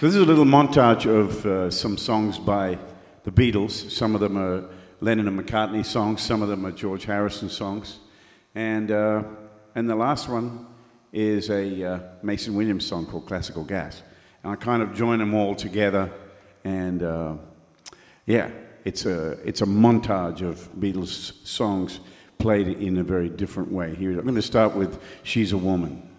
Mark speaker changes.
Speaker 1: So this is a little montage of uh, some songs by the Beatles. Some of them are Lennon and McCartney songs. Some of them are George Harrison songs. And, uh, and the last one is a uh, Mason Williams song called Classical Gas. And I kind of join them all together. And uh, yeah, it's a, it's a montage of Beatles songs played in a very different way. Here, I'm going to start with She's a Woman.